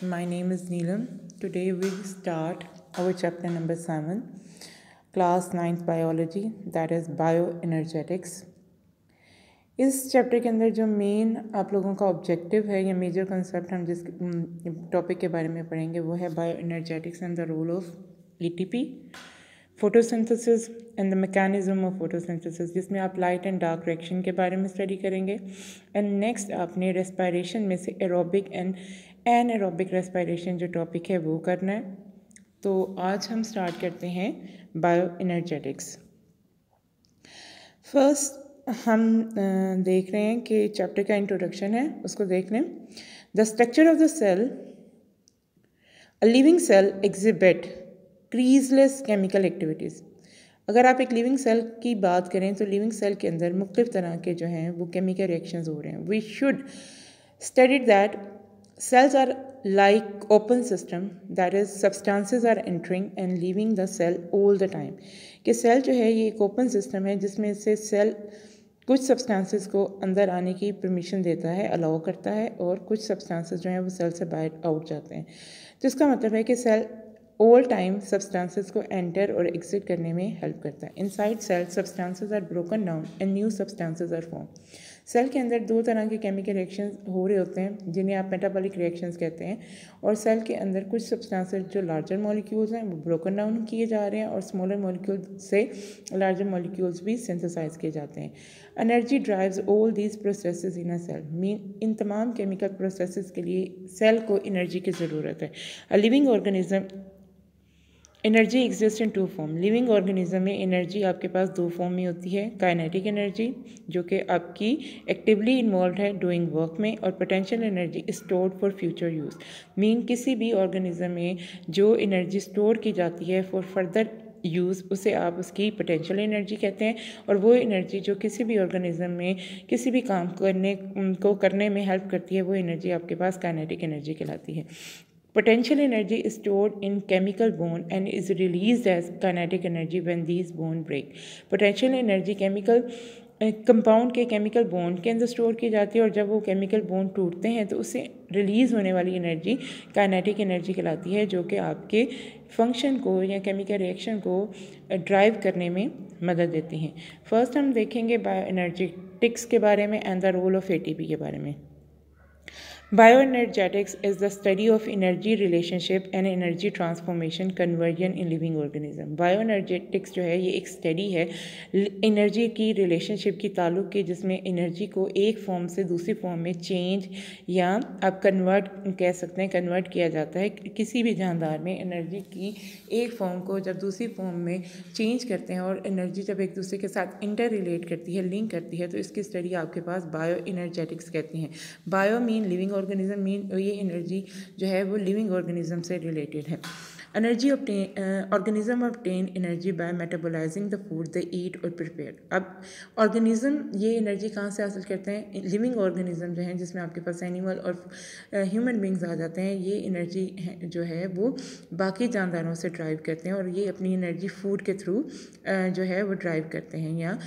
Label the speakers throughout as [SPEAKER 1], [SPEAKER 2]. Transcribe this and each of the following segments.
[SPEAKER 1] My name is Neelam. Today we start our chapter number 7, class 9th biology, that is bioenergetics. इस chapter के अंदर जो main आप लोगों का ऑब्जेक्टिव है या मेजर कंसेप्ट हम जिस टॉपिक के बारे में पढ़ेंगे वो है bioenergetics and the role of ATP photosynthesis and the mechanism of photosynthesis जिसमें आप लाइट एंड डार्क रिएक्शन के बारे में स्टडी करेंगे एंड नेक्स्ट आपने रेस्पायरेशन में से aerobic and anaerobic respiration जो टॉपिक है वो करना है। तो आज हम स्टार्ट करते हैं बायो एनर्जेटिक्स फ़र्स्ट हम देख रहे हैं कि चैप्टर का इंट्रोडक्शन है, उसको देख लें। The structure of the cell a living cell exhibit ceaseless chemical activities अगर आप एक लिविंग सेल की बात करें तो लिविंग सेल के अंदर मुख्तलिफ़ तरह के जो हैं, वो केमिकल रिएक्शंस हो रहे हैं। We should study that cells are like open system, that is, substances are entering and leaving the cell all the time. कि सेल जो है, ये एक ओपन सिस्टम है, जिसमें से सेल कुछ सब्सटेंसेस को अंदर आने की परमिशन देता है अलाउ करता है और कुछ सब्सटेंसेस जो हैं, वो सेल से बाहर आउट जाते हैं। तो इसका मतलब है कि सेल ऑल टाइम सब्सटेंसेस को एंटर और एग्जिट करने में हेल्प करता है। Inside cell substances are broken down and new substances are form cell के अंदर दो तरह के केमिकल रिएक्शन हो रहे होते हैं, जिन्हें आप मेटाबॉलिक रिएक्शंस कहते हैं, और सेल के अंदर कुछ सब्सटेंसेस जो लार्जर मॉलिक्यूल्स हैं, वो ब्रोकन डाउन किए जा रहे हैं, और स्मॉलर मॉलिक्यूल से लार्जर मॉलिक्यूल्स भी सिंथेसाइज किए जाते हैं। Energy drives all these processes in a cell mean इन तमाम केमिकल प्रोसेस के लिए सेल को एनर्जी की ज़रूरत है। A living organism energy exist in two form living organism में एनर्जी आपके पास दो फॉर्म में होती है काइनेटिक एनर्जी जो कि आपकी एक्टिवली इन्वॉल्व है डूइंग वर्क में, और potential energy stored for future use mean किसी भी ऑर्गेनिज्म में जो एनर्जी स्टोर की जाती है फॉर फर्दर यूज़ उसे आप उसकी पोटेंशियल एनर्जी कहते हैं, और वो एनर्जी जो किसी भी ऑर्गेनिज्म में किसी भी काम करने को करने में हेल्प करती है, वो एनर्जी आपके पास काइनेटिक एनर्जी कहलाती है। Potential energy is stored in chemical bond and is released as kinetic energy when these bond break. Potential energy chemical compound के केमिकल बॉन्ड के अंदर स्टोर की जाती है और जब वो केमिकल बॉन्ड टूटते हैं तो उससे रिलीज़ होने वाली एनर्जी काइनेटिक एनर्जी कहलाती है, जो कि आपके फ़ंक्शन को या केमिकल रिएक्शन को ड्राइव करने में मदद देती हैं फ़र्स्ट हम देखेंगे बायो एनर्जेटिक्स के बारे में and the role of ATP के बारे में Bioenergetics is the study of energy relationship and energy transformation conversion in living organism. Bioenergetics जो है, ये एक स्टडी है एनर्जी की रिलेशनशिप की ताल्लुक की, जिसमें एनर्जी को एक फॉर्म से दूसरी फॉर्म में चेंज या आप कन्वर्ट कह सकते हैं कन्वर्ट किया जाता है किसी भी जानदार में एनर्जी की एक फॉर्म को जब दूसरी फॉर्म में चेंज करते हैं और एनर्जी जब एक दूसरे के साथ इंटर रिलेट करती है लिंक करती है तो इसकी स्टडी आपके पास बायो एनर्जेटिक्स कहती हैं bio mean living organism mean ये एनर्जी जो है वो लिविंग ऑर्गेनिज्म से रिलेटेड है। Energy organism obtain energy by metabolising the food they eat और प्रिपेयर अब ऑर्गेनिज्म ये एनर्जी कहाँ से हासिल करते हैं? लिविंग ऑर्गेनिज्म जो हैं, जिसमें आपके पास एनिमल और ह्यूमन बींग्स आ जाते हैं, ये एनर्जी जो है वो बाकी जानदारों से ड्राइव करते हैं और ये अपनी एनर्जी फ़ूड के थ्रू जो है वो ड्राइव करते हैं या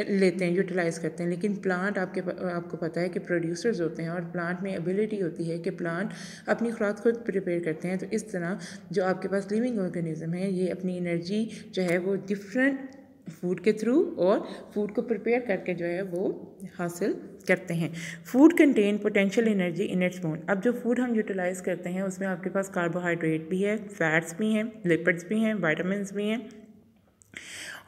[SPEAKER 1] लेते हैं यूटिलाइज़ करते हैं, लेकिन प्लांट आपके आपको पता है कि प्रोड्यूसर्स होते हैं और प्लांट में एबिलिटी होती है कि प्लांट अपनी खुराक खुद प्रिपेयर करते हैं। तो इस तरह जो आपके पास लिविंग ऑर्गेनिज्म है, ये अपनी एनर्जी जो है वो डिफरेंट फ़ूड के थ्रू और फ़ूड को प्रिपेयर करके जो है वो हासिल करते हैं। Food contain potential energy in its bond अब जो फ़ूड हम यूटिलाइज़ करते हैं, उसमें आपके पास कार्बोहाइड्रेट भी है फैट्स भी हैं लिपिड्स भी हैं वाइटामस भी हैं।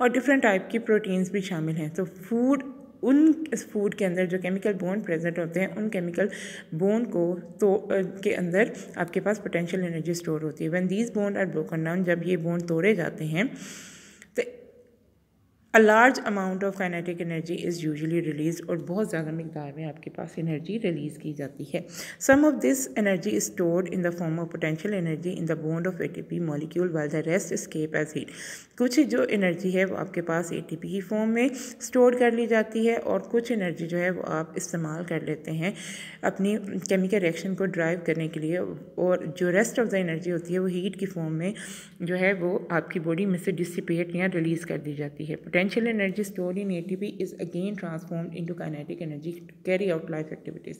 [SPEAKER 1] और डिफरेंट टाइप की प्रोटीन्स भी शामिल हैं। तो फ़ूड उन इस फ़ूड के अंदर जो केमिकल बोन प्रेजेंट होते हैं, उन केमिकल बोन को तो के अंदर आपके पास पोटेंशियल एनर्जी स्टोर होती है। When these bond are broken down जब ये बोन तोड़े जाते हैं a large amount of kinetic energy is usually release और बहुत ज़्यादा मकदार में आपके पास एनर्जी रिलीज़ की जाती है। Some of this energy is stored in the form of potential energy in the bond of A T P molecule while the rest escape as heat कुछ जो एनर्जी है वो आपके पास ए टी पी की फॉर्म में store कर ली जाती है और कुछ एनर्जी जो है वो आप इस्तेमाल कर लेते हैं अपनी केमिकल रिएक्शन को ड्राइव करने के लिए और जो रेस्ट ऑफ़ द एनर्जी होती है वो हीट की फॉर्म में जो है वो आपकी बॉडी में से डिसिपेट या रिलीज़ कर दी जाती है। Potential energy stored in ATP is again transformed into kinetic energy to carry out life activities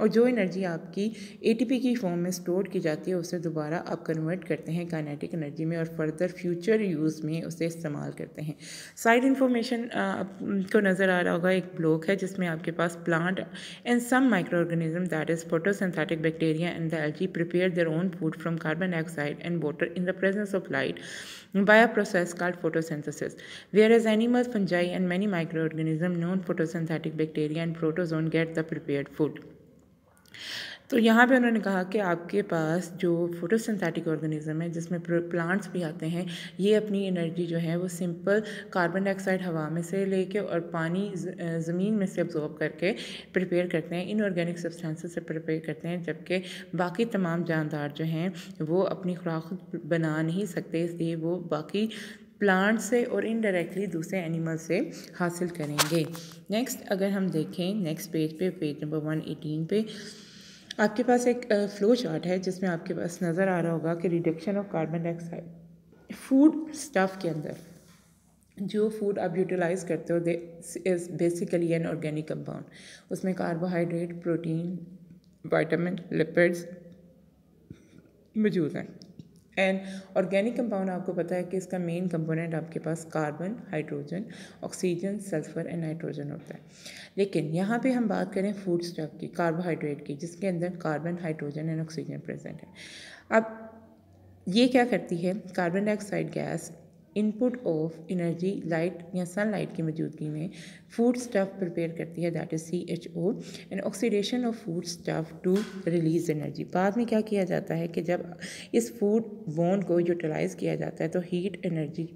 [SPEAKER 1] और जो एनर्जी आपकी ATP की फॉर्म में स्टोर की जाती है, उसे दोबारा आप कन्वर्ट करते हैं काइनेटिक एनर्जी में और फर्दर फ्यूचर यूज़ में उसे इस्तेमाल करते हैं साइड इन्फॉर्मेशन आपको नज़र आ रहा होगा, एक ब्लॉक है जिसमें आपके पास plant and some microorganism that is photosynthetic bacteria and the algae prepare their own food from carbon dioxide and water in the presence of light by a process called photosynthesis. Whereas animals, fungi, and many microorganisms, known photosynthetic bacteria and protozoan, get the prepared food. तो यहाँ पे उन्होंने कहा कि आपके पास जो photosynthetic organism है जिसमें प्लांट्स भी आते हैं ये अपनी एनर्जी जो है वो सिंपल कार्बन डाइऑक्साइड हवा में से लेके और पानी ज़मीन में से अब्जॉर्ब करके प्रिपेयर करते हैं इन ऑर्गेनिक सब्सटेंसेस से प्रिपेयर करते हैं जबकि बाकी तमाम जानदार जो हैं वो अपनी खुराक बना नहीं सकते इसलिए वो बाकी प्लांट से और इनडायरेक्टली दूसरे एनिमल से हासिल करेंगे। नेक्स्ट अगर हम देखें नेक्स्ट पेज पे पेज नंबर वन एटीन पे, आपके पास एक फ्लो चार्ट है जिसमें आपके पास नज़र आ रहा होगा कि reduction of carbon dioxide foodstuff के अंदर, जो फ़ूड आप यूटिलाइज करते हो they is basically an organic compound उसमें कार्बोहाइड्रेट प्रोटीन वाइटामिन लिपिड्स मौजूद हैं। एंड ऑर्गेनिक कंपाउंड आपको पता है कि इसका मेन कंपोनेंट आपके पास carbon hydrogen oxygen sulphur and nitrogen होता है। लेकिन यहाँ पे हम बात करें फ़ूड स्टफ़ की कार्बोहाइड्रेट की, जिसके अंदर carbon hydrogen and oxygen present है। अब ये क्या करती है? Carbon dioxide gas input of energy light या सनलाइट की मौजूदगी में फ़ूड स्टफ़ प्रिपेयर करती है that is C H O and oxidation of foodstuff to release energy बाद में क्या किया जाता है कि जब इस फ़ूड बोन को यूटिलाइज़ किया जाता है तो हीट एनर्जी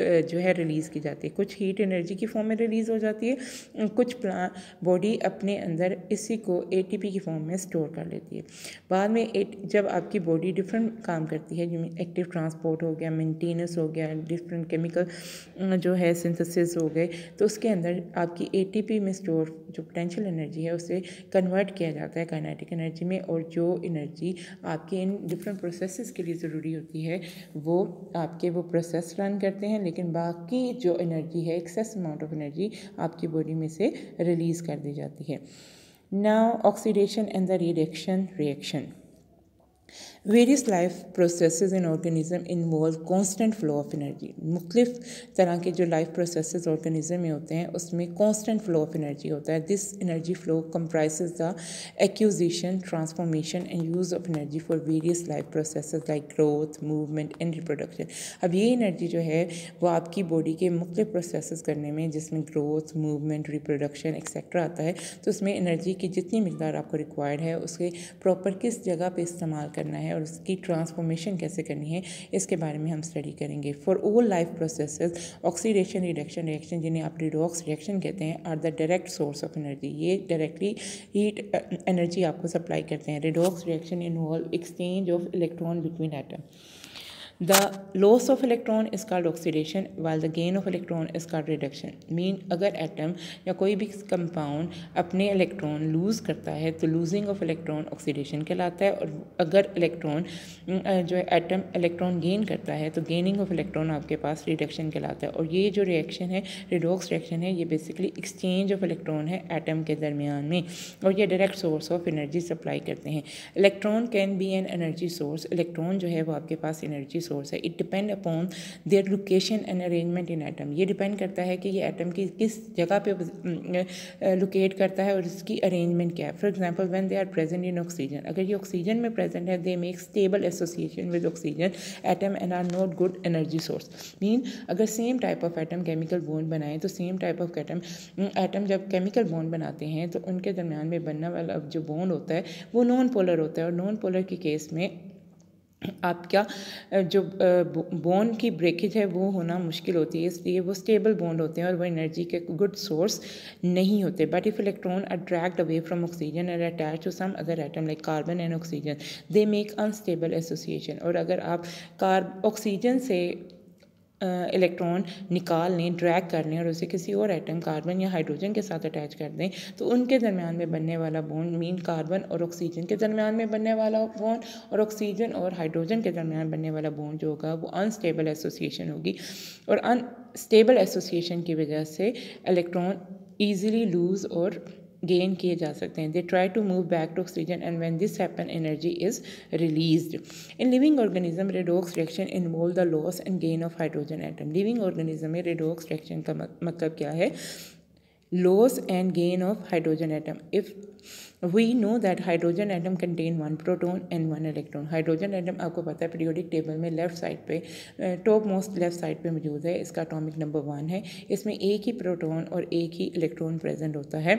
[SPEAKER 1] जो है रिलीज़ की जाती है। कुछ हीट एनर्जी की फॉर्म में रिलीज़ हो जाती है, कुछ प्लान बॉडी अपने अंदर इसी को ए टी पी की फॉर्म में स्टोर कर लेती है। बाद में जब आपकी बॉडी डिफरेंट काम करती है एक्टिव ट्रांसपोर्ट हो गया मेंटेनेंस हो गया डिफरेंट केमिकल जो है सिंथेसिस हो गए तो उसके अंदर आपकी एटीपी में स्टोर जो पोटेंशियल एनर्जी है, उसे कन्वर्ट किया जाता है काइनेटिक एनर्जी में और जो एनर्जी आपके इन डिफरेंट प्रोसेसेस के लिए ज़रूरी होती है, वो आपके वो प्रोसेस रन करते हैं, लेकिन बाकी जो एनर्जी है एक्सेस अमाउंट ऑफ़ एनर्जी आपकी बॉडी में से रिलीज़ कर दी जाती है। Now oxidation and the reduction reaction various life process in organism involve constant flow of energy मुख्तलिफ़ तरह के जो लाइफ प्रोसेस ऑर्गेनिज्म में होते हैं, उसमें कॉन्स्टेंट फ्लो ऑफ़ एनर्जी होता है। This energy flow comprise the acquisition transformation and use of energy for various life process like growth movement and reproduction अब ये एनर्जी जो है, वो आपकी बॉडी के मुख्तु प्रोसेस करने में, जिसमें ग्रोथ मूवमेंट रिप्रोडक्शन एक्सेट्रा आता है तो उसमें एनर्जी की जितनी मकदार आपको रिक्वायर्ड है, उसके प्रॉपर किस जगह पर इस्तेमाल करना है और उसकी ट्रांसफॉर्मेशन कैसे करनी है, इसके बारे में हम स्टडी करेंगे। For all life process oxidation reduction reaction जिन्हें आप रिडॉक्स रिएक्शन कहते हैं are the direct source of energy ये डायरेक्टली हीट एनर्जी आपको सप्लाई करते हैं। Redox reaction involve exchange of electron between atom The loss of electron is called oxidation, while the gain of electron is called reduction. मीन अगर atom या कोई भी compound अपने इलेक्ट्रॉन लूज़ करता है तो लूजिंग ऑफ़ इलेक्ट्रॉन ऑक्सीडेशन कहलाता है, और अगर इलेक्ट्रॉन जो है एटम इलेक्ट्रॉन गेन करता है तो गेनिंग ऑफ़ इलेक्ट्रॉन आपके पास रिडक्शन कहलाता है। और ये जो रिएक्शन है रिडॉक्स रिएक्शन है, ये बेसिकली एक्सचेंज ऑफ़ इलेक्ट्रॉन है एटम के दरमियान में, और ये direct source of energy supply करते हैं। Electron can be an energy source electron जो है वो आपके पास एनर्जी सोर्स है. It depend upon their location and arrangement in atom ये डिपेंड करता है कि ये एटम की किस जगह पे लोकेट करता है और इसकी अरेंजमेंट क्या है. For example when they are present in oxygen अगर ये ऑक्सीजन में प्रेजेंट है they make stable association with oxygen atom and are not good energy source mean अगर same type of atom chemical bond बनाए तो same type of atom atom जब chemical bond बनाते हैं तो उनके दरमियान में बनने वाला जो बॉन्ड होता है, वो नॉन पोलर होता है. और नॉन पोलर के केस में आप क्या जो बोन की ब्रेकेज है, वो होना मुश्किल होती है, इसलिए वो स्टेबल बोन होते हैं और वो एनर्जी के गुड सोर्स नहीं होते। But if electron attract away from oxygen and attach to some other atom like carbon and oxygen they make unstable association और अगर आप कार ऑक्सीजन से इलेक्ट्रॉन निकाल लें ड्रैग कर लें और उसे किसी और एटम कार्बन या हाइड्रोजन के साथ अटैच कर दें तो उनके दरमियान में बनने वाला बॉन्ड मीन कार्बन और ऑक्सीजन के दरमियान में बनने वाला बॉन्ड और ऑक्सीजन और हाइड्रोजन के दरमियान बनने वाला बॉन्ड जो होगा वो अनस्टेबल एसोसिएशन होगी और अनस्टेबल एसोसिएशन की वजह से इलेक्ट्रॉन ईज़िली लूज़ और गेन किए जा सकते हैं। They try to move back to oxygen and when this happen energy is release in living organism redox reaction involve the loss and gain of hydrogen atom living organism में redox reaction का मतलब क्या है? Loss and gain of hydrogen atom if we know that hydrogen atom contain one proton and one electron, hydrogen atom आपको पता है periodic table में left side पर top most left side पर मौजूद है। इसका atomic number वन है। इसमें एक ही proton और एक ही electron present होता है।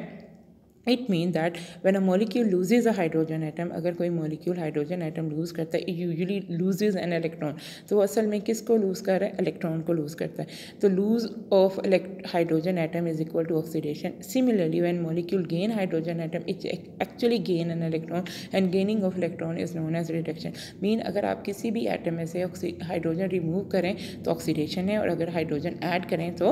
[SPEAKER 1] It mean that when a molecule loses a hydrogen atom अगर कोई मोलिक्यूल हाइड्रोजन आइटम लूज़ करता है यूजली लूजेज एन इलेक्ट्रॉन तो वो असल में किसको लूज़ कर रहा है? इलेक्ट्रॉन को लूज़ करता है. तो lose of hydrogen atom is equal to oxidation similarly when molecule gain hydrogen atom it's actually gain an electron and gaining of electron is known as reduction mean अगर आप किसी भी आइटम में से हाइड्रोजन रिमूव करें तो oxidation है, और अगर हाइड्रोजन ऐड करें तो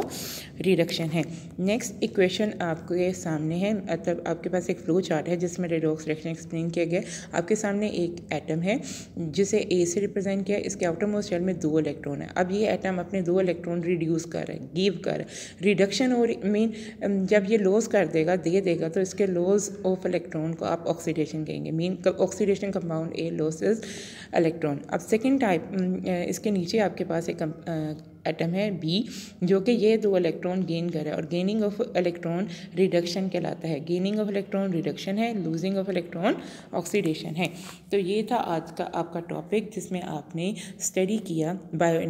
[SPEAKER 1] रिडक्शन है. नेक्स्ट इक्वेशन आपके सामने है मतलब आपके पास एक फ्लो चार्ट है, जिसमें रेडॉक्स रिएक्शन एक्सप्लेन किया गया। आपके सामने एक एटम है, जिसे ए से रिप्रेजेंट किया। इसके आउटर मोस्ट शेल में दो इलेक्ट्रॉन है। अब ये एटम अपने दो इलेक्ट्रॉन रिड्यूस कर रहे हैं गिव कर रिडक्शन और मीन जब ये लॉस कर देगा, दे देगा तो इसके लॉस ऑफ़ इलेक्ट्रॉन को आप ऑक्सीडेशन कहेंगे। Mean oxidation compound a loss is electron अब सेकेंड टाइप इसके नीचे आपके पास एक एटम है बी जो कि ये दो इलेक्ट्रॉन गेन करे और गेनिंग ऑफ़ इलेक्ट्रॉन रिडक्शन कहलाता है। गेनिंग ऑफ़ इलेक्ट्रॉन रिडक्शन है लूजिंग ऑफ़ इलेक्ट्रॉन ऑक्सीडेशन है। तो ये था आज का आपका टॉपिक जिसमें आपने स्टडी किया बायो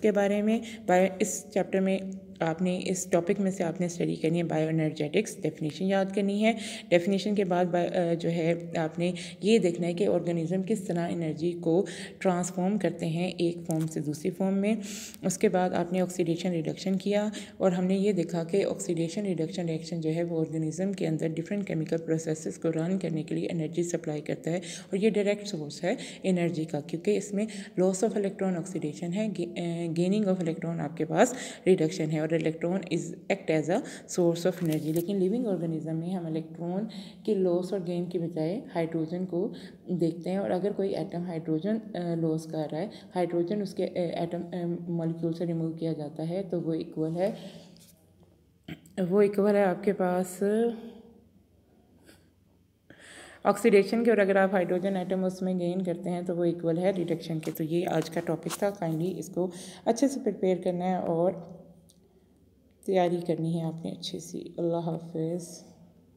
[SPEAKER 1] के बारे में। बायो इस चैप्टर में आपने इस टॉपिक में से आपने स्टडी करनी है बायो एनर्जेटिक्स डेफिनेशन याद करनी है। डेफिनेशन के बाद जो है आपने ये देखना है कि ऑर्गेनिज्म किस तरह एनर्जी को ट्रांसफॉर्म करते हैं एक फॉर्म से दूसरी फॉर्म में। उसके बाद आपने ऑक्सीडेशन रिडक्शन किया और हमने ये देखा कि ऑक्सीडेशन रिडक्शन रिएक्शन जो है वो ऑर्गेनिज्म के अंदर डिफरेंट केमिकल प्रोसेस को रन करने के लिए एनर्जी सप्लाई करता है और ये डायरेक्ट सोर्स है एनर्जी का, क्योंकि इसमें लॉस ऑफ़ इलेक्ट्रॉन ऑक्सीडेशन है गेनिंग ऑफ़ इलेक्ट्रॉन आपके पास रिडक्शन है और और electron is act as a source of energy लेकिन लिविंग ऑर्गेनिज्म में हम इलेक्ट्रॉन के लॉस और गेन के बजाय हाइड्रोजन को देखते हैं और अगर कोई एटम हाइड्रोजन लॉस कर रहा है हाइड्रोजन उसके एटम मॉलिक्यूल से रिमूव किया जाता है तो वो इक्वल है, वो इक्वल है आपके पास ऑक्सीडेशन के और अगर आप हाइड्रोजन आइटम उसमें गेन करते हैं तो वो इक्वल है रिडक्शन के। तो ये आज का टॉपिक था। काइंडली इसको अच्छे से प्रिपेयर करना है और तैयारी करनी है आपने अच्छे से। अल्लाह हाफिज़।